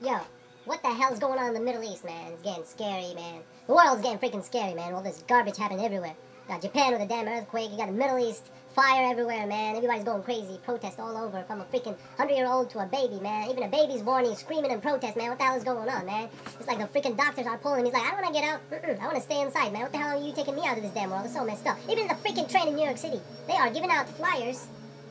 Yo, what the hell's going on in the Middle East, man? It's getting scary, man. The world's getting freaking scary, man. All this garbage happening everywhere. You got Japan with a damn earthquake. You got the Middle East, fire everywhere, man. Everybody's going crazy. Protest all over, from a freaking 100-year-old to a baby, man. Even a baby's born, he's screaming in protest, man. What the hell is going on, man? It's like the freaking doctors are pulling him. He's like, I don't want to get out. Mm-mm, I want to stay inside, man. What the hell are you taking me out of this damn world? It's so messed up. Even the freaking train in New York City, they are giving out flyers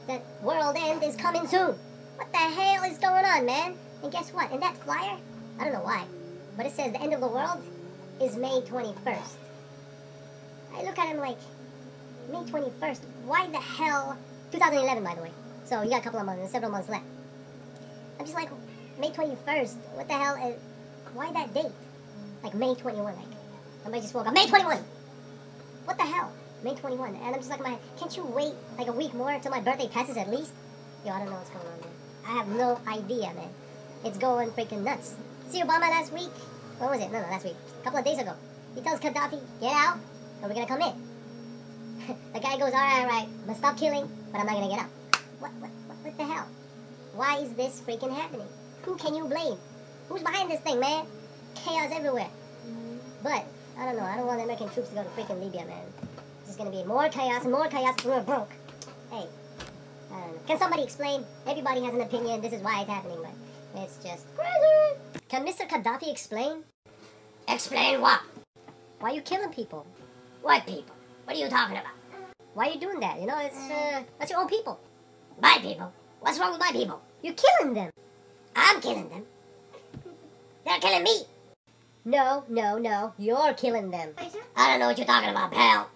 that world end is coming soon. What the hell is going on, man? And guess what? In that flyer, I don't know why, but it says the end of the world is May 21st. I look at him like, May 21st? Why the hell? 2011, by the way. So you got a couple of months, several months left. I'm just like, May 21st? What the hell? Is, why that date? Like May 21, like, somebody just woke up, May 21! What the hell? May 21. And I'm just like, my, can't you wait like a week more until my birthday passes at least? Yo, I don't know what's going on, man. I have no idea, man. It's going freaking nuts. See Obama last week? When was it? No, no, last week. A couple of days ago. He tells Gaddafi, get out, or we're gonna come in. the guy goes, alright, alright, I'm gonna stop killing, but I'm not gonna get out. What, what, what, what the hell? Why is this freaking happening? Who can you blame? Who's behind this thing, man? Chaos everywhere. But, I don't know, I don't want American troops to go to freaking Libya, man. This is gonna be more chaos more chaos we're broke. Hey. Can somebody explain? Everybody has an opinion, this is why it's happening, but it's just crazy. Can Mr. Gaddafi explain? Explain what? Why you killing people? What people? What are you talking about? Why are you doing that? You know, it's uh, that's your own people. My people? What's wrong with my people? You're killing them. I'm killing them. They're killing me. No, no, no. You're killing them. I don't know what you're talking about, pal.